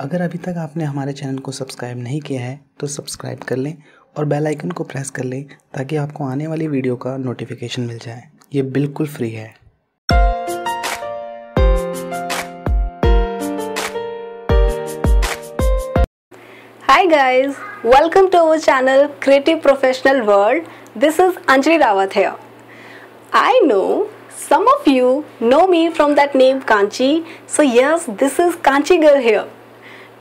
अगर अभी तक आपने हमारे चैनल को सब्सक्राइब नहीं किया है तो सब्सक्राइब कर लें और बेल आइकन को प्रेस कर लें ताकि आपको आने वाली वीडियो का नोटिफिकेशन मिल जाए। ये बिल्कुल फ्री है। Hi guys welcome to our channel creative professional world this is Anjali Rawat है I know some of you know me from that name Kanchi so yes this is Kanchi girl here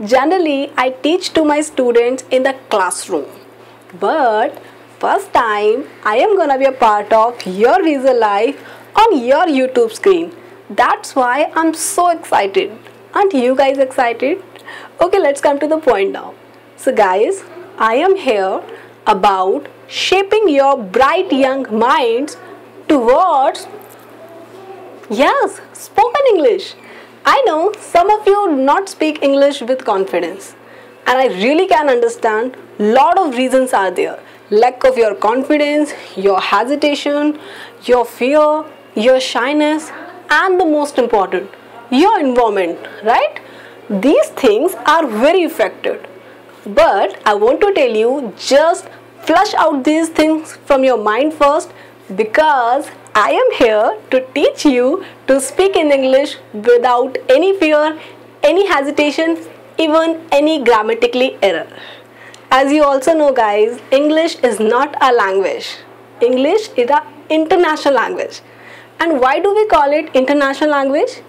Generally, I teach to my students in the classroom. But first time I am gonna be a part of your visual life on your YouTube screen. That's why I'm so excited. Aren't you guys excited? Okay, let's come to the point now. So, guys, I am here about shaping your bright young minds towards yes, spoken English. I know some of you do not speak English with confidence, and I really can understand. Lot of reasons are there: lack of your confidence, your hesitation, your fear, your shyness, and the most important, your environment. Right? These things are very affected but I want to tell you just flush out these things from your mind first because I am here to teach you to speak in English without any fear, any hesitation, even any grammatically error. As you also know guys, English is not a language. English is an international language. And why do we call it international language?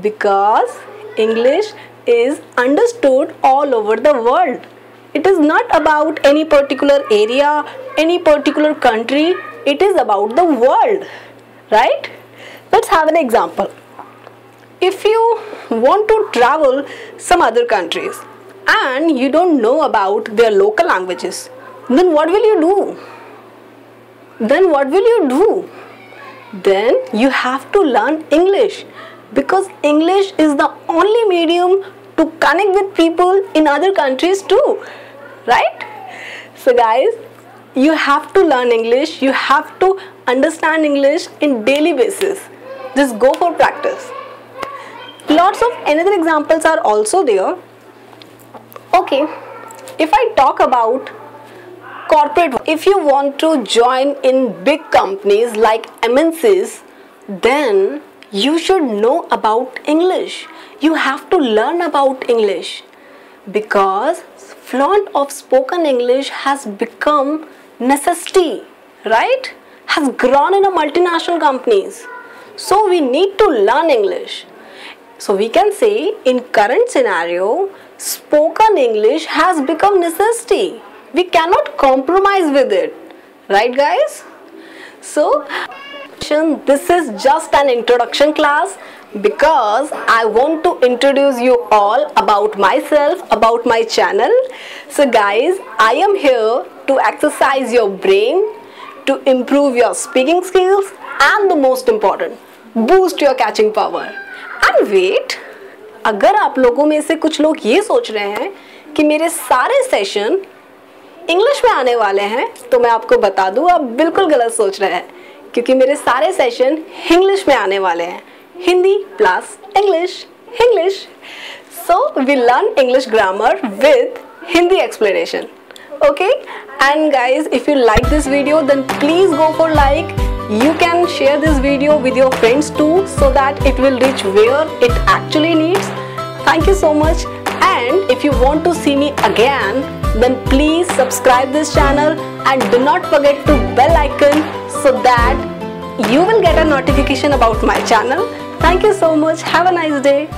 Because English is understood all over the world. It is not about any particular area, any particular country, it is about the world, right? Let's have an example. If you want to travel some other countries and you don't know about their local languages, then what will you do? Then what will you do? Then you have to learn English because English is the only medium to connect with people in other countries too right so guys you have to learn english. You have to understand english in daily basis. Just go for practice. Lots of another examples are also there. Okay. If i talk about corporate if you want to join in big companies like mncs then you should know about english. You have to learn about english because fluent of spoken English has become necessity, right? Has grown in a multinational companies. So we need to learn English. So we can say in current scenario, spoken English has become necessity. We cannot compromise with it. Right guys? So this is just an introduction class because I want to introduce you all about myself, about my channel. So guys, I am here to exercise your brain, to improve your speaking skills and the most important, boost your catching power. And wait, अगर आप लोगों में से कुछ लोग ये सोच रहे हैं कि मेरे सारे सेशन इंग्लिश में आने वाले हैं तो मैं आपको बता दूँ आप बिल्कुल गलत सोच रहे हैं क्योंकि मेरे सारे सेशन इंग्लिश में आने वाले हैं Hindi plus English. English. So we learn English grammar with Hindi explanation. Okay? And guys, if you like this video, then please go for like. You can share this video with your friends too so that it will reach where it actually needs. Thank you so much. And if you want to see me again, then please subscribe this channel and do not forget to bell icon so that you will get a notification about my channel Thank you so much. Have a nice day.